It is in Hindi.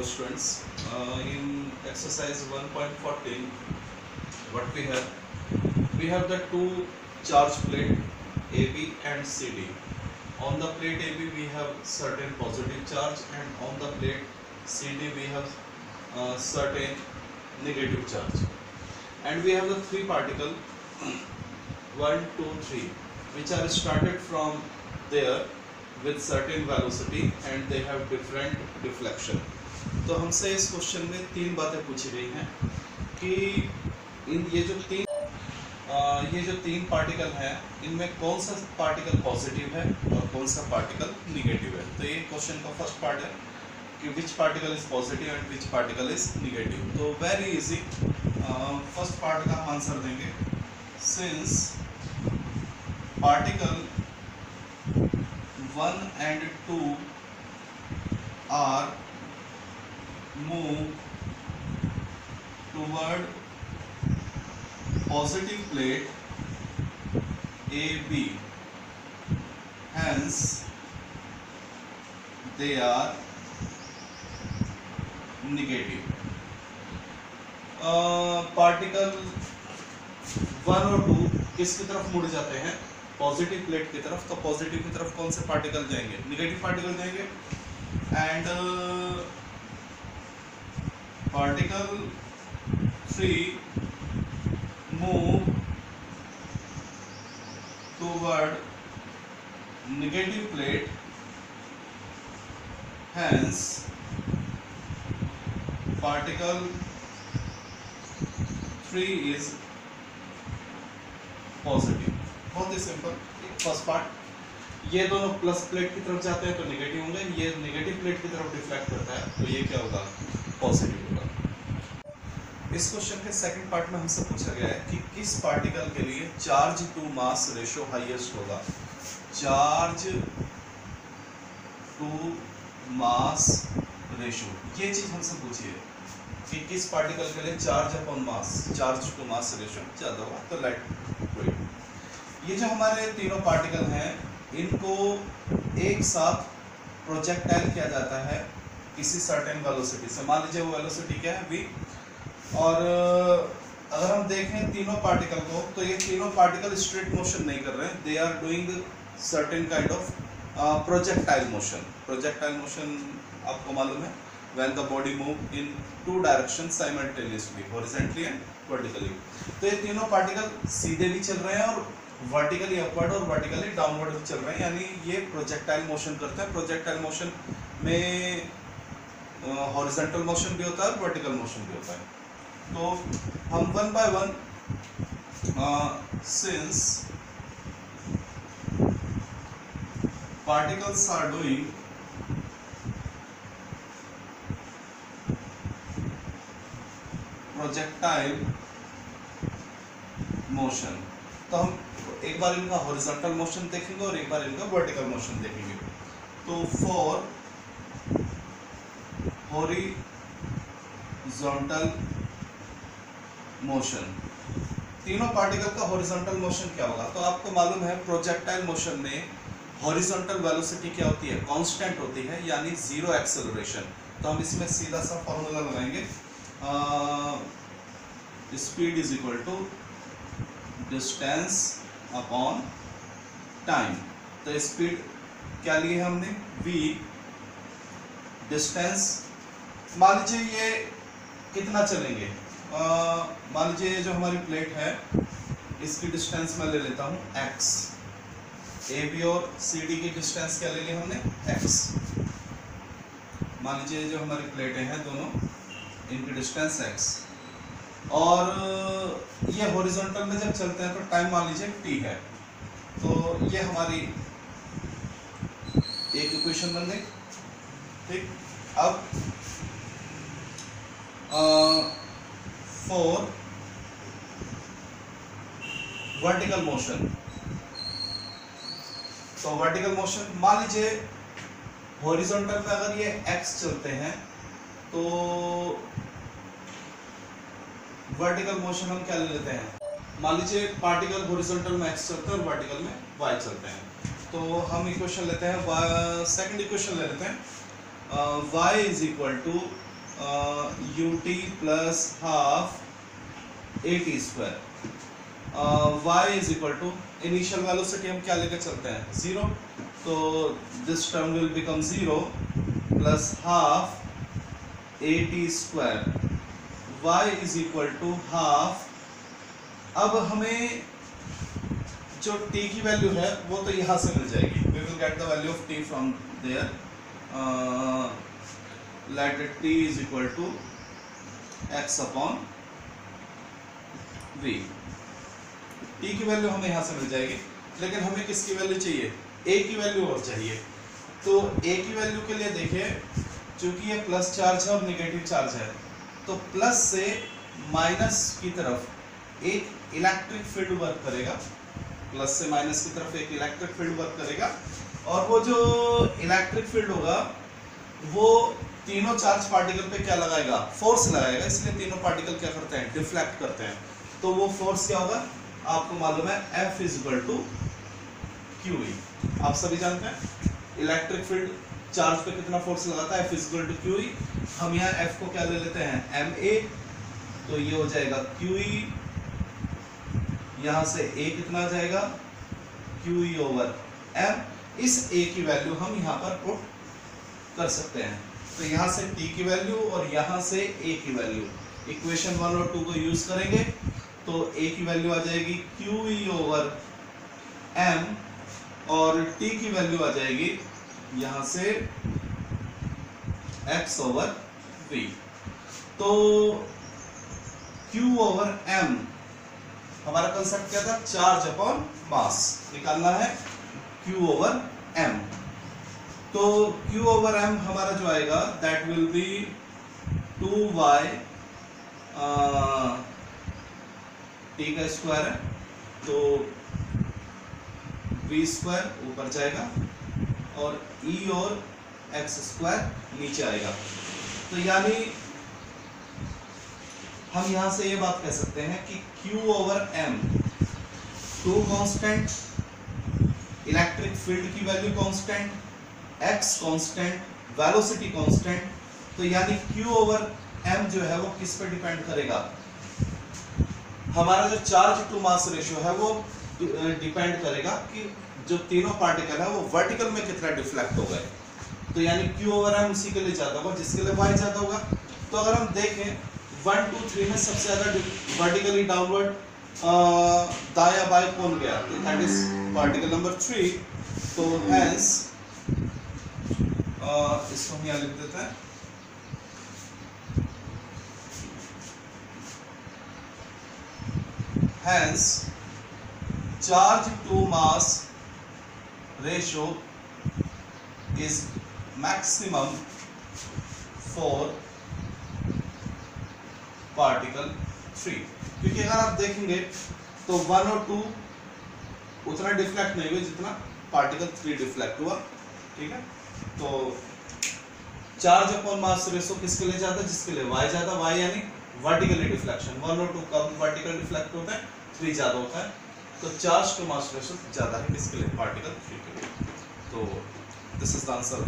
Hello students, uh, in exercise 1.14 what we have? We have the two charge plate AB and CD. On the plate AB we have certain positive charge and on the plate CD we have uh, certain negative charge. And we have the three particle 1, 2, 3 which are started from there with certain velocity and they have different deflection. तो हमसे इस क्वेश्चन में तीन बातें पूछी गई हैं कि इन ये जो तीन आ, ये जो तीन पार्टिकल हैं इनमें कौन सा पार्टिकल पॉजिटिव है और कौन सा पार्टिकल निगेटिव है? तो ये क्वेश्चन का फ़र्स्ट पार्ट है कि which particle is positive and which particle is negative तो वेरी इजी फ़र्स्ट पार्ट का हम आंसर देंगे। Since particle one and two are move toward positive plate AB. Hence, they are negative. Particle one और टू किसकी तरफ़ मुड़ जाते हैं पॉजिटिव प्लेट की तरफ़ तो पॉजिटिव की तरफ़ कौन से पार्टिकल जाएँगे निगेटिव पार्टिकल जाएँगे and particle 3 move toward negative plate, hence particle 3 is positive. बहुत ही सिंपल फ़र्स्ट पार्ट ये दोनों प्लस प्लेट की तरफ़ जाते हैं तो नेगेटिव होंगे, ये नेगेटिव प्लेट की तरफ़ डिफ्लेक्ट करता है तो ये क्या होगा? पॉजिटिव इस क्वेश्चन के सेकंड पार्ट में हमसे पूछा गया है कि किस पार्टिकल के लिए charge to mass ratio highest होगा? चार्ज टू मास रेशियो ये चीज़ हमसे पूछी है कि किस पार्टिकल के लिए charge upon mass charge to mass ratio ज़्यादा होगा तो लाइट ये जो हमारे तीनों पार्टिकल हैं, इनको एक साथ प्रोजेक्टाइल किया जाता है किसी सर्टेन वेलोसिटी से। मान लीजिए वो वेलोसिटी क्या है? वी और अगर हम देखें तीनों पार्टिकल को तो ये तीनों पार्टिकल स्ट्रेट मोशन नहीं कर रहे हैं। They are doing certain kind of projectile motion projectile motion आपको मालूम है? When the body move in two directions simultaneously, horizontally and vertically तो ये तीनों पार्टिकल सीधे भी चल रहे हैं और वर्टिकली अपवर्ड और वर्टिकली डाउनवर्ड भी चल रहे हैं। यानी ये प्रोजेक्टाइल मोशन करते हैं। प्रोजेक्टाइल मोशन में हॉरिजेंटल मोशन भी होता है और वर्टिकल मोशन भी होता है। तो हम one by one since particles are doing projectile motion. तो हम एक बार इनका हॉरिजॉन्टल मोशन देखेंगे और एक बार इनका वर्टिकल मोशन देखेंगे। तो फॉर हॉरिजॉन्टल मोशन तीनों पार्टिकल का हॉरिजॉन्टल मोशन क्या होगा? तो आपको मालूम है प्रोजेक्टाइल मोशन में हॉरिजॉन्टल वेलोसिटी क्या होती है? कांस्टेंट होती है, यानी ज़ीरो एक्सेलरेशन तो हम इसमें सीधा सा फॉर्मूला लगाएँगे। Speed is equal to distance upon time तो स्पीड क्या लिए हमने? V डिस्टेंस मान लीजिए ये कितना चलेंगे? मान लीजिए ये जो हमारी प्लेट है, इसकी डिस्टेंस मैं ले लेता हूँ x ए बी और सी डी की डिस्टेंस क्या ले ली हमने? X मान लीजिए जो हमारी प्लेटें हैं दोनों, इनकी डिस्टेंस x और ये हॉरिजॉन्टल में जब चलते हैं तो टाइम मान लीजिए t है। तो ये हमारी एक इक्वेशन बन गई। ठीक? अब फॉर वर्टिकल मोशन तो वर्टिकल मोशन मान लीजिए हॉरिजॉन्टल में अगर ये एक्स चलते हैं तो वर्टिकल मोशन हम क्या ले लेते हैं? मान लीजिए पार्टिकल हॉरिजॉन्टल में एक्स चलते हैं और वर्टिकल में वाई चलते हैं। तो हम इक्वेशन लेते हैं सेकंड इक्वेशन ले लेते हैं। Y is equal to u t plus half a t square y is equal to initial value से हम क्या लेकर चलते हैं? ज़ीरो तो this term will become zero plus half a t square y is equal to half अब हमें जो t की वैल्यू है, वो तो यहाँ से मिल जाएगी. We will get the value of t from there let t is equal to x upon v. T की वैल्यू हमें यहाँ से मिल जाएगी, लेकिन हमें किसकी वैल्यू चाहिए? A की वैल्यू और चाहिए। तो a की वैल्यू के लिए देखिए चूँकि ये प्लस चार्ज है और निगेटिव चार्ज है तो प्लस से माइनस की तरफ़ एक इलेक्ट्रिक फ़ील्ड वर्क करेगा। प्लस से माइनस की तरफ़ एक इलेक्ट्रिक फ़ील्ड वर्क करेगा। और वो जो इलेक्ट्रिक फ़ील्ड होगा वो तीनों चार्ज पार्टिकल पे क्या लगाएगा? फोर्स लगाएगा, इसलिए तीनों पार्टिकल क्या करते हैं? डिफ्लेक्ट करते हैं। तो वो फोर्स क्या होगा? आपको मालूम है F is equal to q आप सभी जानते हैं? इलेक्ट्रिक फ़ील्ड चार्ज पे कितना फोर्स लगाता है? F is equal to q हम यहाँ एफ़ को क्या ले लेते हैं? एम ए तो ये हो जाएगा क्यू यहाँ से ए कितना जाएगा? क्यू ई ओवर एम इस ए की वैल्यू हम यहाँ पर पुट कर सकते हैं। तो यहाँ से t की वैल्यू और यहाँ से a की वैल्यू इक्वेशन वन और टू को यूज़ करेंगे तो a की वैल्यू आ जाएगी क्यू ई ओवर एम और t की वैल्यू आ जाएगी यहाँ से x ओवर v तो q ओवर m, हमारा कंसेप्ट क्या था? चार्ज अपॉन मास निकालना है Q ओवर M तो Q ओवर M हमारा जो आएगा that will be two y t का स्क्वायर है। तो वी स्क्वायर ऊपर जाएगा और E और एक्स स्क्वायर नीचे आएगा। तो यानी हम यहाँ से ये बात कह सकते हैं कि Q over M to constant electric field की value constant x constant velocity constant तो यानी Q ओवर M जो है वो किस पे डिपेंड करेगा? हमारा जो चार्ज टू मास रेशियो है वो डिपेंड करेगा कि जो तीनों पार्टिकल है वो वर्टिकल में कितना डिफ्लेक्ट हो गए। तो यानी Q ओवर M उसी के लिए ज़्यादा होगा, जिसके लिए y ज़्यादा होगा। तो अगर हम देखें वन टू थ्री में सबसे ज़्यादा वर्टिकली डाउनवर्ड दाया बाय कौन गया? तो that is particle number three तो हैंस इसको हम यहाँ लिख देते हैं। Hence, charge to mass ratio is maximum for particle three क्योंकि अगर आप देखेंगे तो वन और टू उतना डिफ्लेक्ट नहीं हुआ जितना पार्टिकल थ्री डिफ्लेक्ट हुआ। ठीक है? तो चार्ज अपॉन मास रेशो किसके लिए जाता है? जिसके लिए वाई ज़्यादा वाई यानी वर्टिकली डिफ्लेक्शन वन और टू कम वर्टिकल डिफ्लेक्ट होता है? थ्री ज़्यादा होता है। तो चार्ज टू मास रेशो ज़्यादा है किसके लिए? पार्टिकल थ्री के लिए। तो दिस इज़ द आंसर